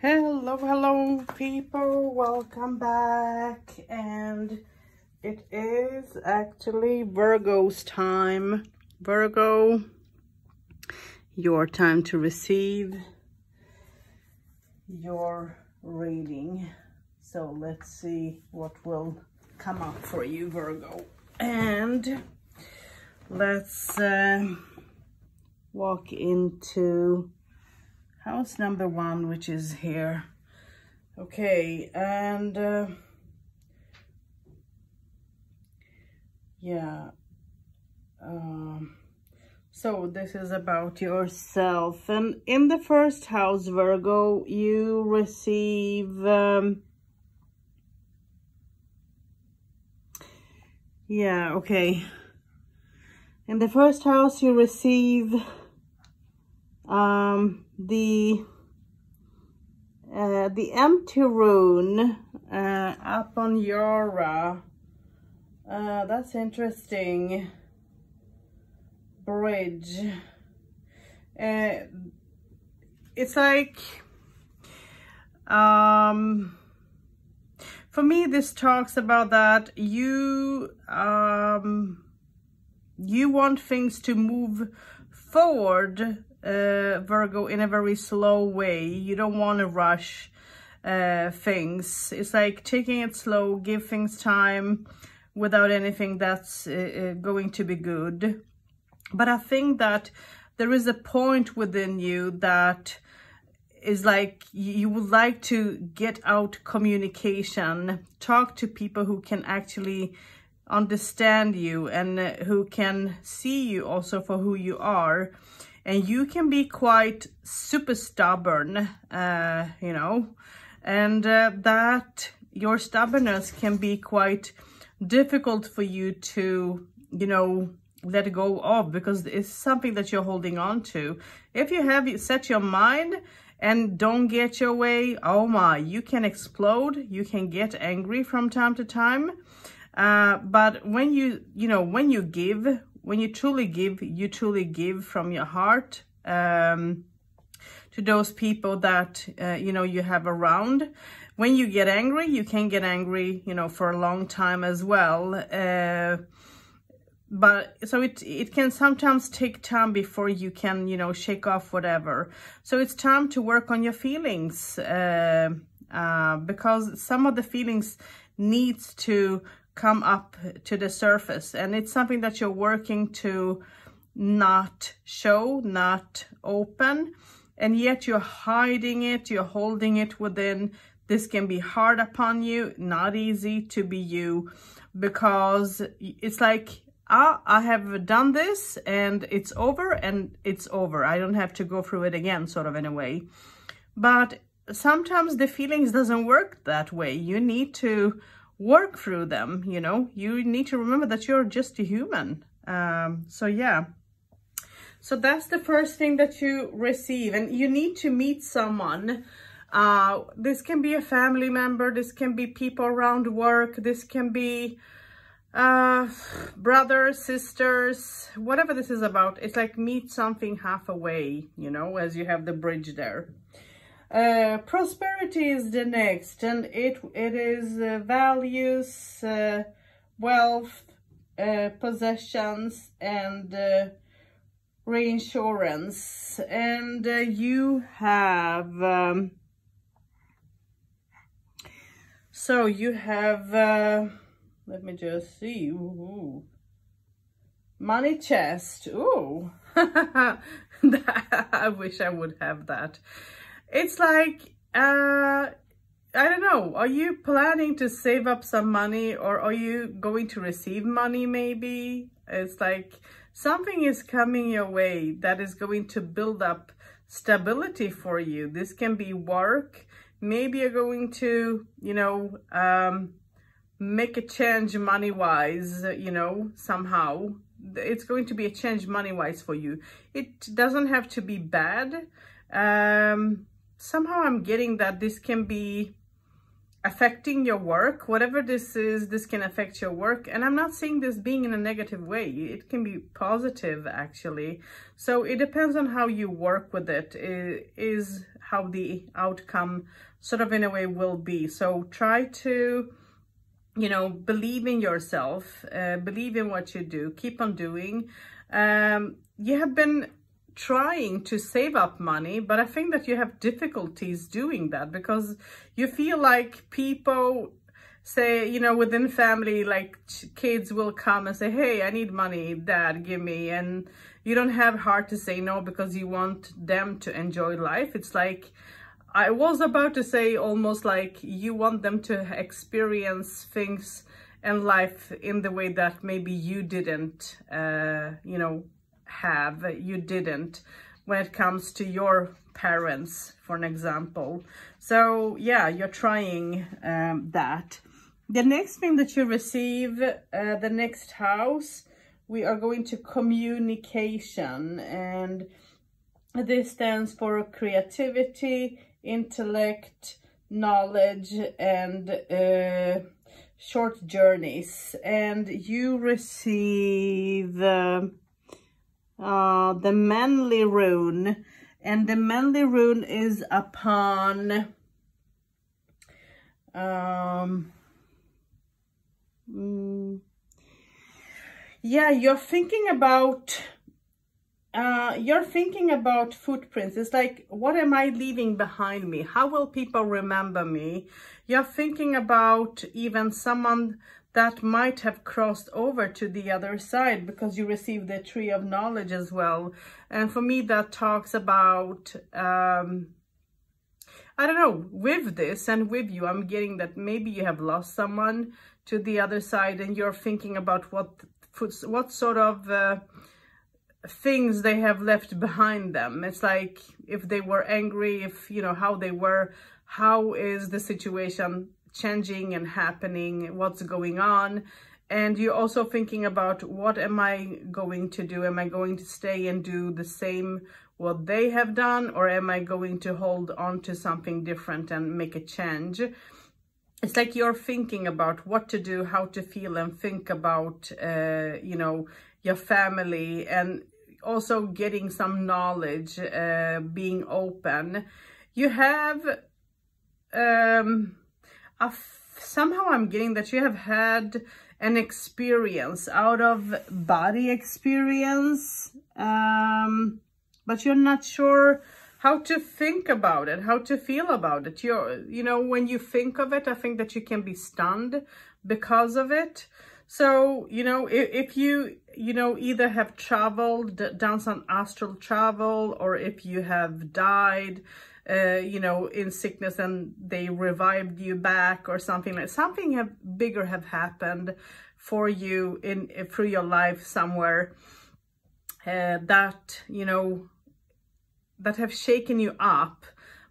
Hello, hello people, welcome back. And it is actually Virgo's time. Virgo, your time to receive your reading. So let's see what will come up for you, Virgo. And let's uh, walk into house number one, which is here. Okay, and uh, yeah, um, so this is about yourself. And in the first house, Virgo, you receive, um, yeah, okay. In the first house, you receive um, the uh, the empty rune uh, up on Jera. Uh, that's interesting. Bridge. Uh, it's like, um, for me, this talks about that you, um, you want things to move forward uh, Virgo in a very slow way. You don't want to rush uh, things. It's like taking it slow, give things time without anything that's uh, uh, going to be good. But I think that there is a point within you that is like you would like to get out communication, talk to people who can actually understand you and uh, who can see you also for who you are and you can be quite super stubborn, uh, you know, and uh, that your stubbornness can be quite difficult for you to, you know, let go of because it's something that you're holding on to. If you have set your mind and don't get your way, oh my, you can explode. You can get angry from time to time. Uh, but when you, you know, when you give, when you truly give, you truly give from your heart um, to those people that, uh, you know, you have around. When you get angry, you can get angry, you know, for a long time as well. Uh, but so it it can sometimes take time before you can you know shake off whatever so it's time to work on your feelings uh, uh, because some of the feelings needs to come up to the surface and it's something that you're working to not show, not open, and yet you're hiding it, you're holding it within. This can be hard upon you, not easy to be you, because it's like, ah, I have done this and it's over and it's over. I don't have to go through it again, sort of in a way. But sometimes the feelings doesn't work that way. You need to work through them, you know, you need to remember that you're just a human. Um, so yeah, so that's the first thing that you receive and you need to meet someone. Uh, this can be a family member, this can be people around work, this can be uh, brothers, sisters, whatever this is about. It's like meet something halfway, you know, as you have the bridge there. Uh, prosperity is the next, and it it is uh, values, uh, wealth, uh, possessions, and uh, reinsurance. And uh, you have um, so you have uh, let me just see. Ooh. Money chest. oh I wish I would have that. It's like, uh, I don't know. Are you planning to save up some money or are you going to receive money maybe? It's like something is coming your way that is going to build up stability for you. This can be work. Maybe you're going to, you know, um, make a change money-wise, you know, somehow. It's going to be a change money-wise for you. It doesn't have to be bad. Um, somehow I'm getting that this can be affecting your work. Whatever this is this can affect your work. And i'm not saying this being in a negative way. It can be positive actually. So it depends on how you work with it. Is how the outcome sort of in a way will be. So try to you know believe in yourself uh, believe in what you do. Keep on doing. Um you have been trying to save up money, but I think that you have difficulties doing that because you feel like people say, you know, within family, like kids will come and say, hey, I need money, dad, give me. And you don't have heart to say no because you want them to enjoy life. It's like, I was about to say almost like you want them to experience things and life in the way that maybe you didn't, uh, you know, have, you didn't when it comes to your parents, for an example. So yeah, you're trying um, that. The next thing that you receive, uh, the next house, we are going to communication and this stands for creativity, intellect, knowledge and uh, short journeys and you receive uh, uh, the manly rune and the manly rune is upon um mm, yeah you're thinking about uh, you're thinking about footprints. It's like, what am I leaving behind me? How will people remember me? You're thinking about even someone that might have crossed over to the other side because you received the tree of knowledge as well. And for me, that talks about, um, I don't know, with this and with you, I'm getting that maybe you have lost someone to the other side and you're thinking about what, what sort of uh, things they have left behind them. It's like if they were angry, if, you know, how they were, how is the situation changing and happening, what's going on. And you're also thinking about what am I going to do? Am I going to stay and do the same what they have done? Or am I going to hold on to something different and make a change? It's like you're thinking about what to do, how to feel and think about, uh, you know, your family and also getting some knowledge, uh, being open. You have um, somehow I'm getting that you have had an experience out of body experience, um, but you're not sure how to think about it, how to feel about it. You're, you know, when you think of it, I think that you can be stunned because of it. So, you know, if, if you, you know, either have traveled, done some astral travel, or if you have died, uh, you know, in sickness and they revived you back or something like something have, bigger have happened for you in through your life somewhere uh, that, you know, that have shaken you up,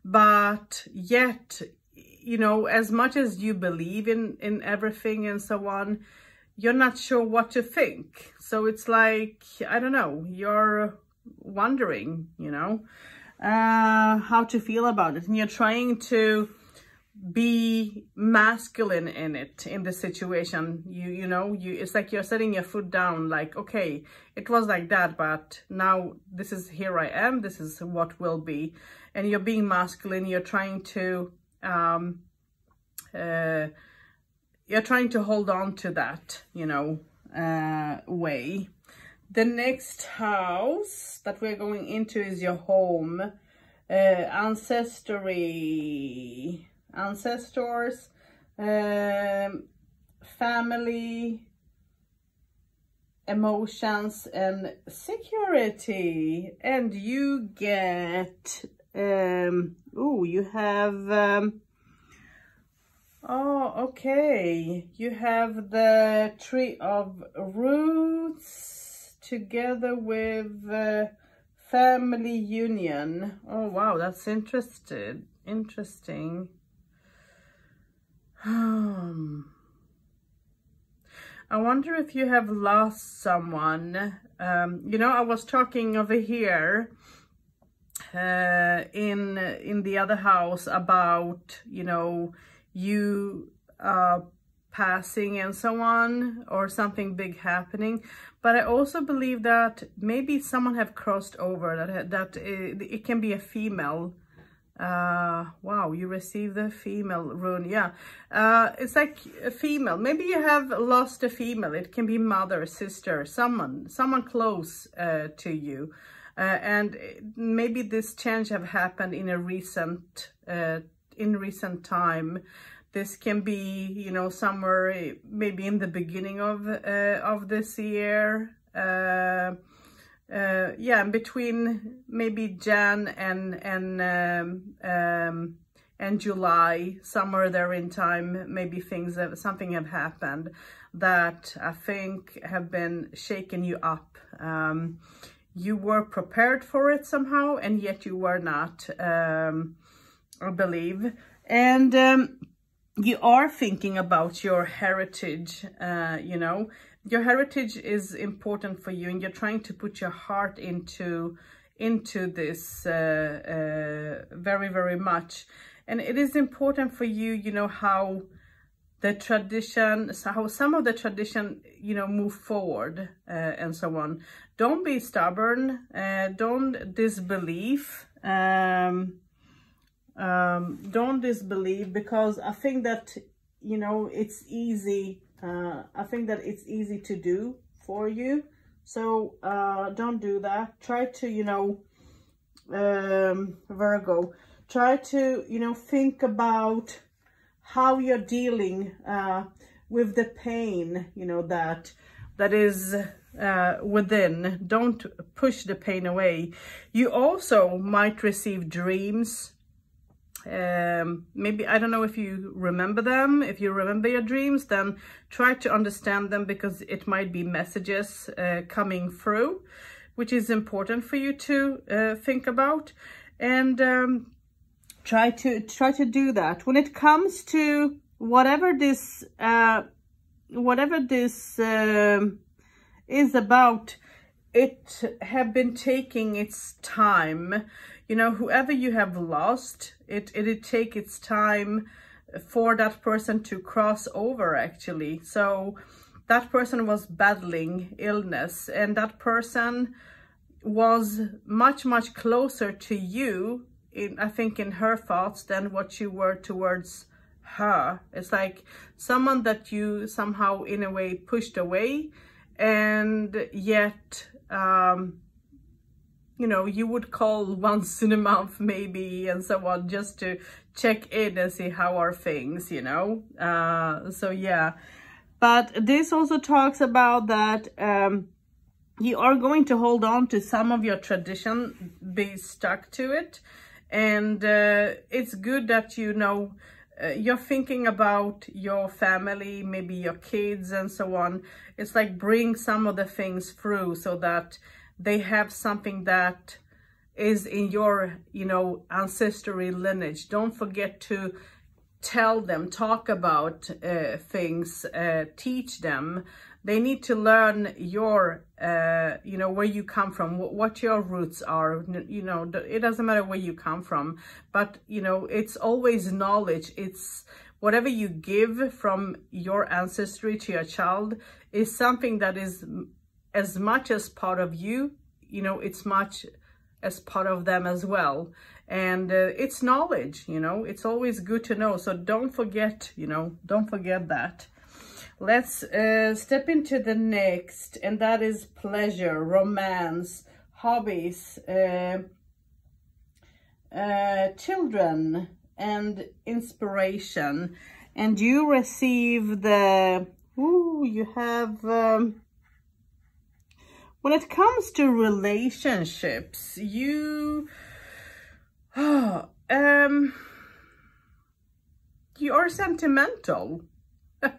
but yet, you know, as much as you believe in, in everything and so on, you're not sure what to think. So it's like, I don't know, you're wondering, you know uh, how to feel about it. And you're trying to be masculine in it in the situation. You you know you it's like you're setting your foot down like okay it was like that but now this is here i am this is what will be. And you're being masculine you're trying to um uh you're trying to hold on to that you know uh way the next house that we're going into is your home, uh, ancestry, ancestors, um, family, emotions and security. And you get, um, oh, you have, um, oh, okay. You have the tree of roots together with uh, family union. Oh, wow, that's interested. Interesting. Um, I wonder if you have lost someone. Um, you know, I was talking over here uh, in in the other house about, you know, you uh, passing and so on or something big happening but i also believe that maybe someone have crossed over that that it, it can be a female. Uh wow you receive the female rune yeah. Uh it's like a female. Maybe you have lost a female. It can be mother sister someone someone close uh, to you. Uh, and maybe this change have happened in a recent uh, in recent time this can be you know somewhere maybe in the beginning of uh, of this year uh, uh, yeah, between maybe Jan and and um, um, and July, somewhere there in time, maybe things have something have happened that I think have been shaking you up. Um, you were prepared for it somehow, and yet you were not, um, I believe. And um, you are thinking about your heritage, uh, you know, your heritage is important for you and you're trying to put your heart into into this uh, uh, very very much. And it is important for you you know how the tradition how some of the tradition you know move forward uh, and so on. Don't be stubborn uh, don't disbelieve um, um, don't disbelieve because i think that you know it's easy uh, I think that it's easy to do for you. So uh, don't do that. Try to, you know, um, Virgo, try to, you know, think about how you're dealing uh, with the pain, you know, that that is uh, within. Don't push the pain away. You also might receive dreams um, maybe, I don't know if you remember them. If you remember your dreams, then try to understand them because it might be messages uh, coming through, which is important for you to uh, think about. And um, try to try to do that. When it comes to whatever this, uh, whatever this um, is about, it have been taking its time you know, whoever you have lost, it, it'd take its time for that person to cross over actually. So that person was battling illness and that person was much, much closer to you, in, I think, in her thoughts than what you were towards her. It's like someone that you somehow, in a way, pushed away and yet um, you know, you would call once in a month maybe and so on just to check in and see how are things, you know. Uh, so yeah, but this also talks about that um, you are going to hold on to some of your tradition, be stuck to it. And uh, it's good that, you know, uh, you're thinking about your family, maybe your kids and so on. It's like bring some of the things through so that they have something that is in your, you know, ancestry lineage. Don't forget to tell them, talk about uh, things, uh, teach them. They need to learn your, uh, you know, where you come from, what, what your roots are. You know, it doesn't matter where you come from, but, you know, it's always knowledge. It's whatever you give from your ancestry to your child is something that is as much as part of you, you know, it's much as part of them as well. And uh, it's knowledge, you know, it's always good to know. So don't forget, you know, don't forget that. Let's uh, step into the next, and that is pleasure, romance, hobbies, uh, uh, children, and inspiration. And you receive the, ooh, you have... Um, when it comes to relationships, you, oh, um, you are sentimental. uh,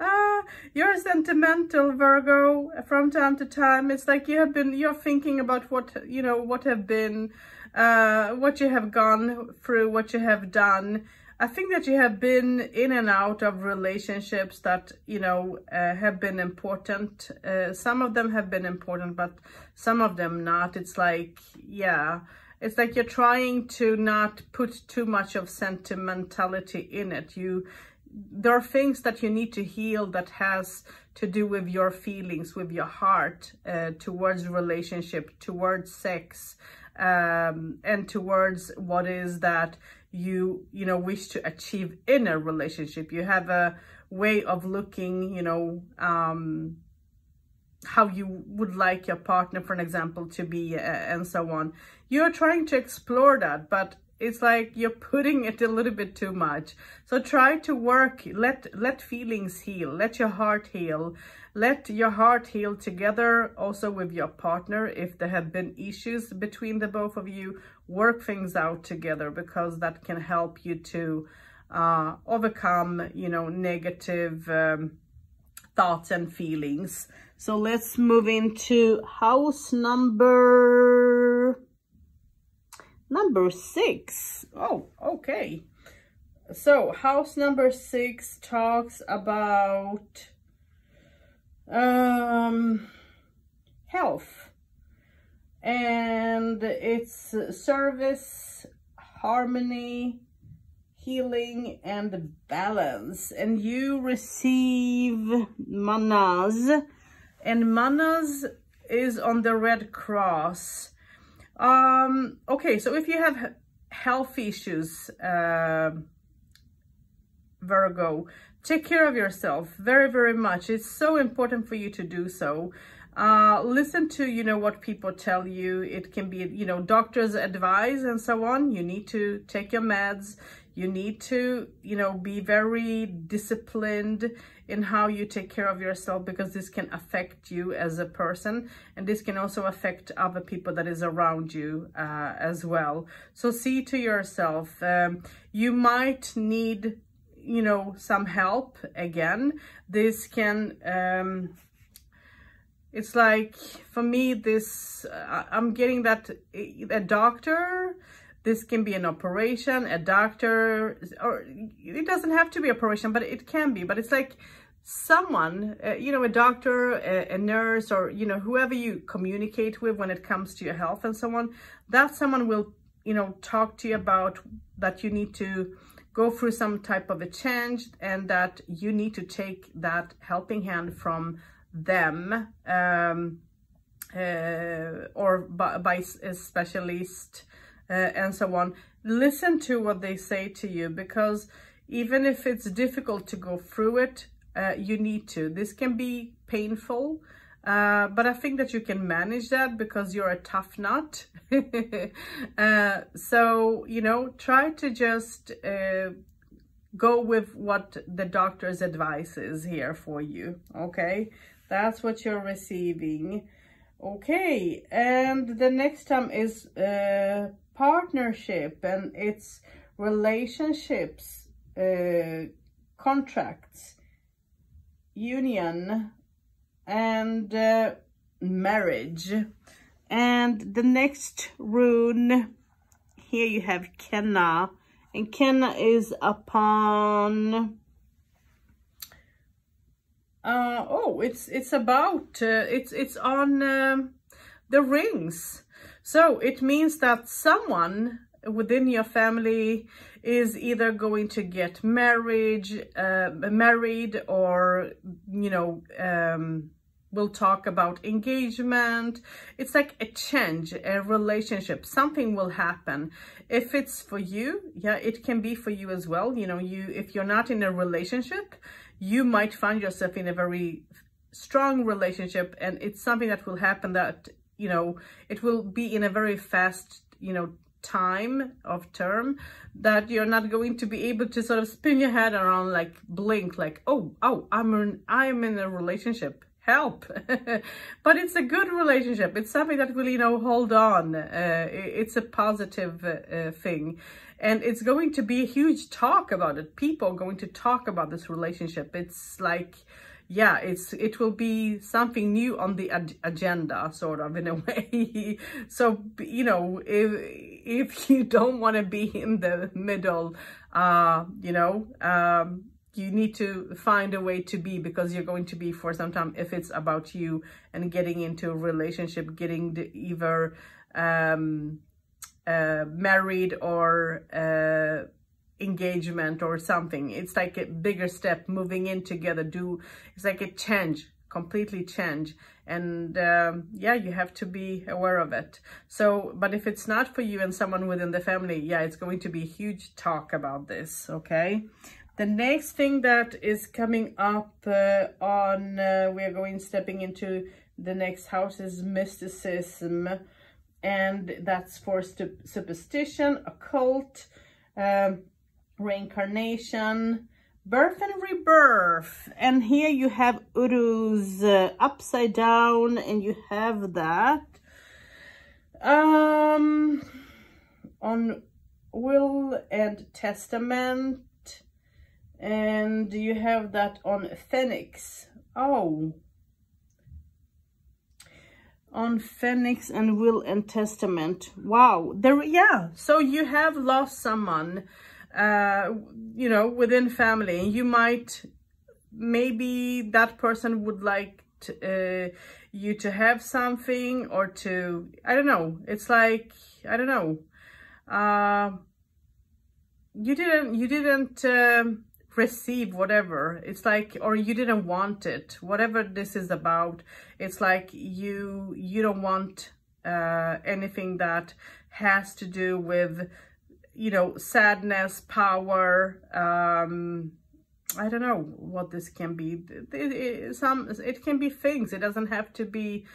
you're sentimental, Virgo, from time to time. It's like you have been, you're thinking about what, you know, what have been, uh, what you have gone through, what you have done. I think that you have been in and out of relationships that, you know, uh, have been important. Uh, some of them have been important, but some of them not. It's like, yeah, it's like you're trying to not put too much of sentimentality in it. You, there are things that you need to heal that has to do with your feelings, with your heart, uh, towards relationship, towards sex, um, and towards what is that you, you know, wish to achieve in a relationship. You have a way of looking, you know, um, how you would like your partner, for an example, to be uh, and so on. You're trying to explore that, but it's like you're putting it a little bit too much. So try to work, let, let feelings heal, let your heart heal, let your heart heal together also with your partner. If there have been issues between the both of you, work things out together because that can help you to uh, overcome, you know, negative um, thoughts and feelings. So let's move into house number number six. Oh, okay. So house number six talks about um, health and it's service, harmony, healing and balance. And you receive Mannaz. And Mannaz is on the red cross. Um okay so if you have health issues uh, virgo take care of yourself very very much. It's so important for you to do so uh, listen to, you know, what people tell you. It can be, you know, doctor's advice and so on. You need to take your meds. You need to, you know, be very disciplined in how you take care of yourself because this can affect you as a person and this can also affect other people that is around you uh, as well. So see to yourself. Um, you might need, you know, some help again. This can... Um, it's like for me this uh, i'm getting that a doctor this can be an operation, a doctor, or it doesn't have to be operation, but it can be. But it's like someone, uh, you know, a doctor, a, a, nurse, or, you know, whoever you communicate with when it comes to your health and so on, that someone will, you know, talk to you about that you need to go through some type of a change and that you need to take that helping hand from them um, uh, or by, by a specialist uh, and so on. Listen to what they say to you because even if it's difficult to go through it, uh, you need to. This can be painful, uh, but I think that you can manage that because you're a tough nut. uh, so, you know, try to just uh, go with what the doctor's advice is here for you, okay? That's what you're receiving. Okay, and the next time is uh, partnership and it's relationships, uh, contracts, union, and uh, marriage. And the next rune, here you have Kenna. And Kenna is upon... Uh, oh, it's it's about, uh, it's, it's on um, the rings. So it means that someone within your family is either going to get married, uh, married or, you know, um, we'll talk about engagement. It's like a change, a relationship. Something will happen. If it's for you, yeah, it can be for you as well. You know, you if you're not in a relationship, you might find yourself in a very strong relationship and it's something that will happen that you know, it will be in a very fast, you know, time of term that you're not going to be able to sort of spin your head around like blink like oh oh i'm in i'm in a relationship help. But it's a good relationship. It's something that will you know hold on. Uh, it's a positive uh, thing. And it's going to be a huge talk about it. People are going to talk about this relationship. It's like yeah, it's it will be something new on the ag agenda, sort of in a way. so you know, if if you don't want to be in the middle, uh, you know, um, you need to find a way to be because you're going to be for some time if it's about you and getting into a relationship, getting the either um uh, married or uh, engagement or something. It's like a bigger step moving in together. Do It's like a change, completely change. And um, yeah, you have to be aware of it. So, but if it's not for you and someone within the family, yeah, it's going to be huge talk about this, okay? The next thing that is coming up uh, on, uh, we are going stepping into the next house is mysticism. And that's for superstition, occult, um, reincarnation, birth and rebirth. And here you have Uruz uh, upside down and you have that. Um, on will and testament. And you have that on Phoenix. Oh. On Phoenix and Will and Testament. Wow. There, yeah. So you have lost someone uh, you know, within family, you might, maybe that person would like to, uh, you to have something or to, I don't know, it's like, I don't know, uh, you didn't, you didn't, uh, receive whatever it's like or you didn't want it whatever this is about it's like you you don't want uh anything that has to do with you know, sadness, power, um, I don't know what this can be. It, it, some, it can be things. It doesn't have to be,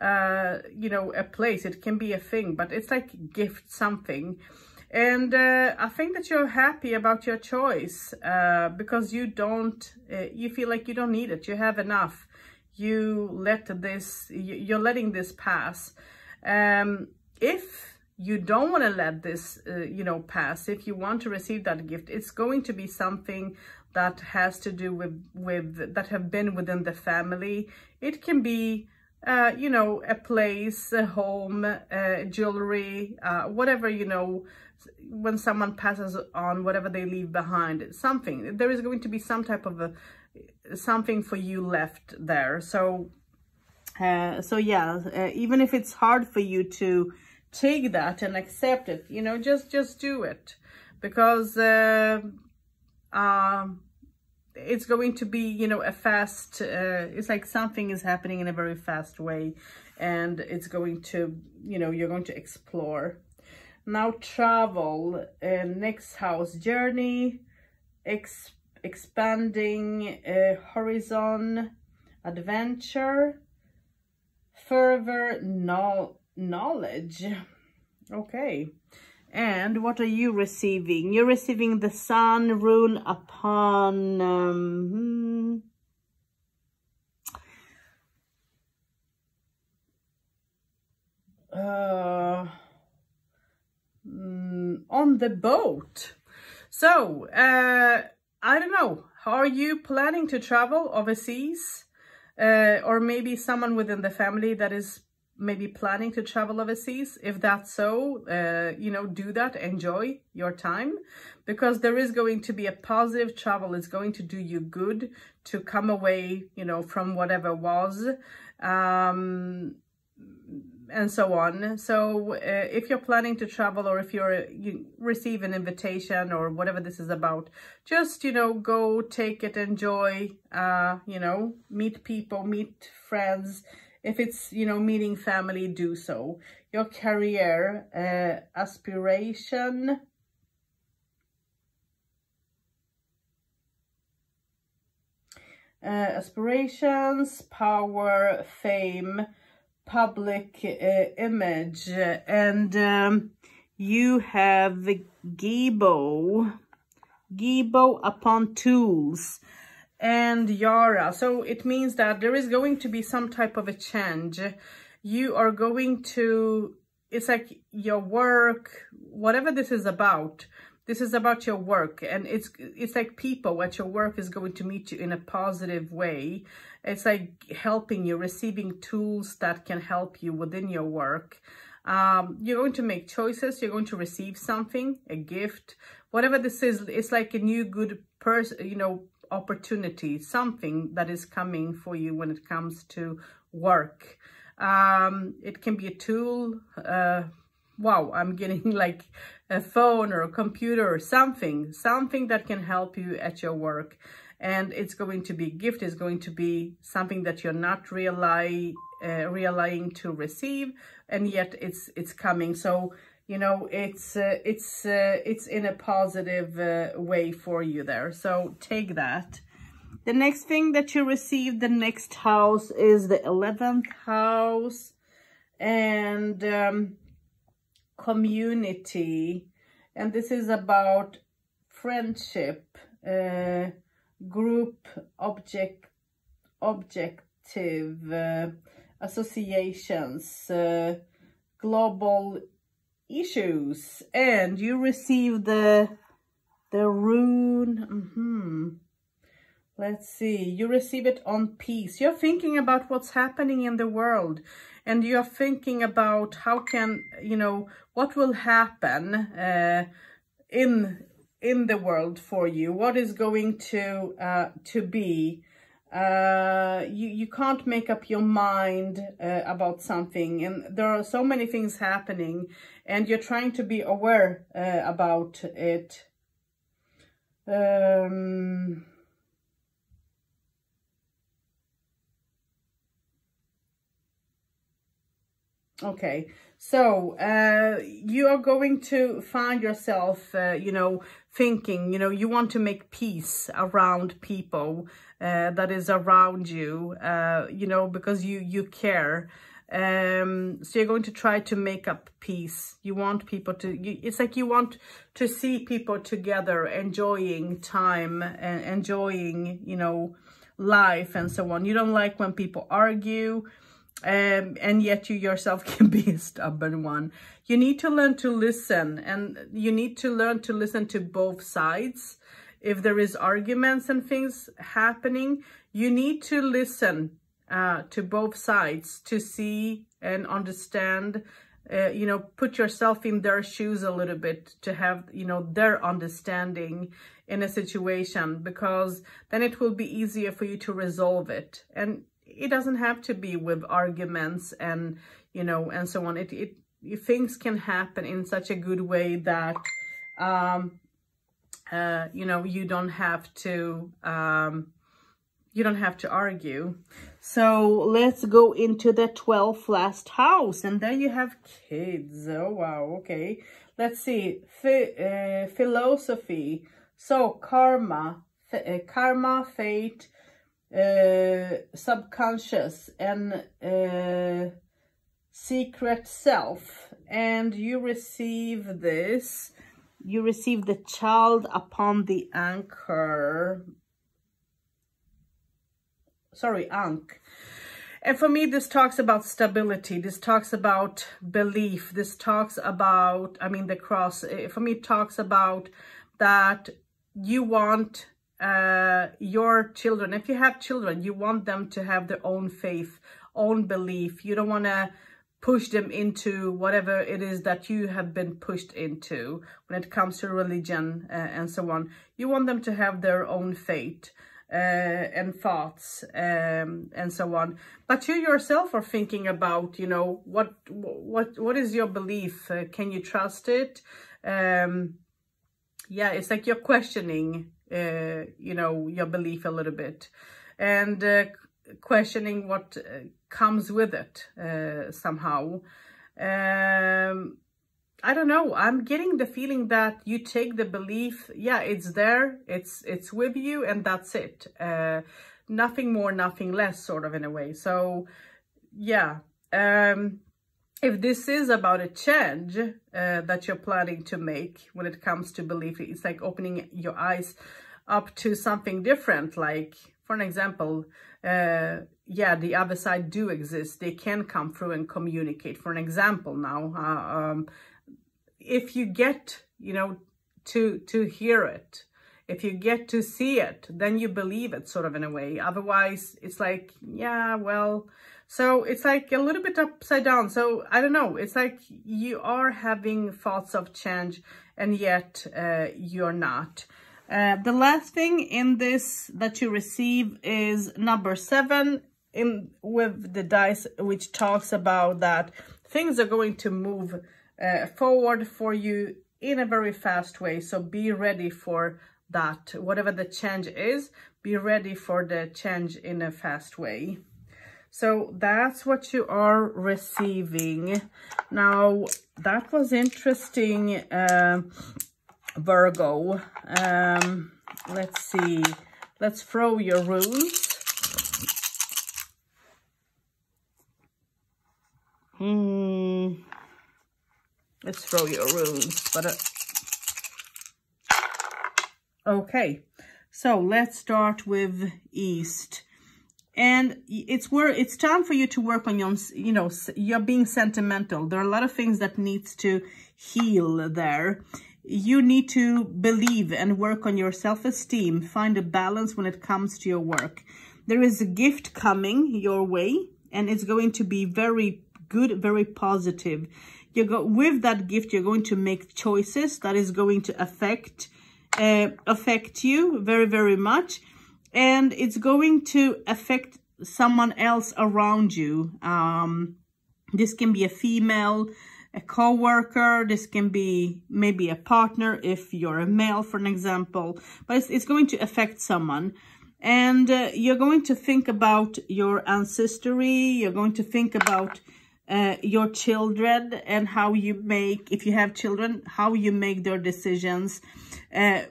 uh, you know, a place. It can be a thing, but it's like gift something. And uh, I think that you're happy about your choice uh, because you don't, uh, you feel like you don't need it. You have enough. You let this, you're letting this pass. Um, if you don't want to let this, uh, you know, pass. If you want to receive that gift, it's going to be something that has to do with, with that have been within the family. It can be, uh, you know, a place, a home, uh, jewelry, uh, whatever, you know, when someone passes on, whatever they leave behind, something. There is going to be some type of a, something for you left there. So, uh, so yeah, uh, even if it's hard for you to, take that and accept it you know just just do it because uh, um, it's going to be you know a fast uh, it's like something is happening in a very fast way and it's going to you know you're going to explore now travel uh, next house journey ex expanding uh, horizon adventure further no knowledge. Okay. And what are you receiving? You're receiving the sun rune upon... Um, hmm, uh, mm, on the boat. So, uh, I don't know. Are you planning to travel overseas? Uh, or maybe someone within the family that is maybe planning to travel overseas if that's so uh, you know do that enjoy your time because there is going to be a positive travel it's going to do you good to come away you know from whatever was um, and so on. So uh, if you're planning to travel or if you're you receive an invitation or whatever this is about just you know go take it enjoy uh you know meet people meet friends. If it's, you know, meeting family, do so. Your career, uh, aspiration, uh, aspirations, power, fame, public uh, image, and um, you have Gebo, Gebo upon tools and Jera. So it means that there is going to be some type of a change. You are going to, it's like your work, whatever this is about, this is about your work and it's it's like people at your work is going to meet you in a positive way. It's like helping you, receiving tools that can help you within your work. Um, you're going to make choices. You're going to receive something, a gift, whatever this is. It's like a new good person, you know, opportunity, something that is coming for you when it comes to work. Um, it can be a tool, uh, wow, I'm getting like a phone or a computer or something, something that can help you at your work. And it's going to be gift, is going to be something that you're not rely, uh, relying to receive, and yet it's it's coming. So you know it's uh, it's uh, it's in a positive uh, way for you there. So take that. The next thing that you receive, the next house is the 11th house and um, community. And this is about friendship, uh, group object, objective, uh, associations, uh, global issues. And you receive the, the rune, mm -hmm Let's see, you receive it on peace. You're thinking about what's happening in the world and you're thinking about how can, you know, what will happen uh, in in the world for you, what is going to uh, to be. Uh, you, you can't make up your mind uh, about something and there are so many things happening and you're trying to be aware uh, about it. Um, Okay, so uh, you are going to find yourself, uh, you know, thinking, you know, you want to make peace around people uh, that is around you, uh, you know, because you, you care. Um, so you're going to try to make up peace. You want people to, you, it's like you want to see people together, enjoying time and enjoying, you know, life and so on. You don't like when people argue um, and yet you yourself can be a stubborn one. You need to learn to listen and you need to learn to listen to both sides. If there is arguments and things happening, you need to listen uh, to both sides to see and understand, uh, you know, put yourself in their shoes a little bit to have, you know, their understanding in a situation because then it will be easier for you to resolve it. And it doesn't have to be with arguments and, you know, and so on. It, it, things can happen in such a good way that, um, uh, you know, you don't have to, um, you don't have to argue. So let's go into the 12th last house. And there you have kids. Oh, wow. Okay. Let's see. uh, philosophy. So karma, uh, karma, fate, subconscious and uh, secret self. And you receive this. You receive the child upon the anchor. Sorry ankh and for me this talks about stability. This talks about belief. This talks about i mean the cross. Eh, for me talks about that you want uh, your children, if you have children, you want them to have their own faith, own belief. You don't want to push them into whatever it is that you have been pushed into when it comes to religion uh, and so on. You want them to have their own faith uh, and thoughts um, and so on. But you yourself are thinking about, you know, what what what is your belief? Uh, can you trust it? Um, yeah, it's like you're questioning uh, you know, your belief a little bit and uh, questioning what uh, comes with it uh, somehow. Um, I don't know. I'm getting the feeling that you take the belief, yeah, it's there, it's it's with you, and that's it. Uh, nothing more, nothing less, sort of in a way. So, yeah. Um, if this is about a change uh, that you're planning to make when it comes to belief, it's like opening your eyes up to something different. Like, for an example, uh, yeah, the other side do exist. They can come through and communicate. For an example now, uh, um, if you get, you know, to, to hear it, if you get to see it, then you believe it sort of in a way. Otherwise, it's like, yeah, well, so it's like a little bit upside down. So I don't know. It's like you are having thoughts of change and yet uh, you're not. Uh, the last thing in this that you receive is number seven in with the dice, which talks about that things are going to move uh, forward for you in a very fast way. So be ready for that. Whatever the change is, be ready for the change in a fast way. So that's what you are receiving. Now, that was interesting, uh, Virgo. Um, let's see. Let's throw your runes. Hmm. Let's throw your runes. But uh, okay, so let's start with East and it's where it's time for you to work on your you know you're being sentimental. There are a lot of things that needs to heal there. You need to believe and work on your self-esteem. Find a balance when it comes to your work. There is a gift coming your way and it's going to be very good very positive. You go with that gift you're going to make choices that is going to affect uh, affect you very very much and it's going to affect someone else around you. Um, this can be a female, a co-worker, this can be maybe a partner if you're a male, for an example, but it's, it's going to affect someone. And uh, you're going to think about your ancestry, you're going to think about uh, your children and how you make, if you have children, how you make their decisions. Uh,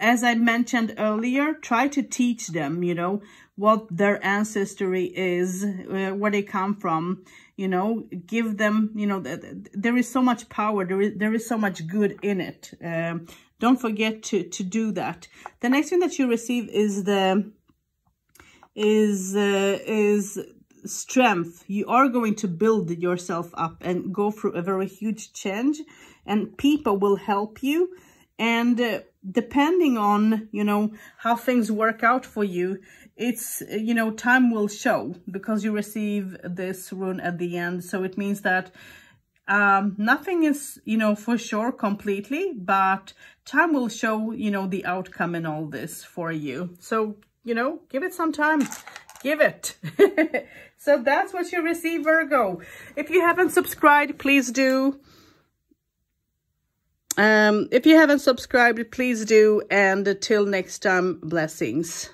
as I mentioned earlier, try to teach them, you know, what their ancestry is, uh, where they come from, you know, give them, you know, th there is so much power, there is, there is so much good in it. Um, don't forget to, to do that. The next thing that you receive is the, is, uh, is strength. You are going to build yourself up and go through a very huge change and people will help you. And uh, depending on, you know, how things work out for you, it's, you know, time will show because you receive this rune at the end. So it means that um, nothing is, you know, for sure completely, but time will show, you know, the outcome in all this for you. So, you know, give it some time. Give it. so that's what you receive, Virgo. If you haven't subscribed, please do. Um, if you haven't subscribed, please do. And until next time, blessings.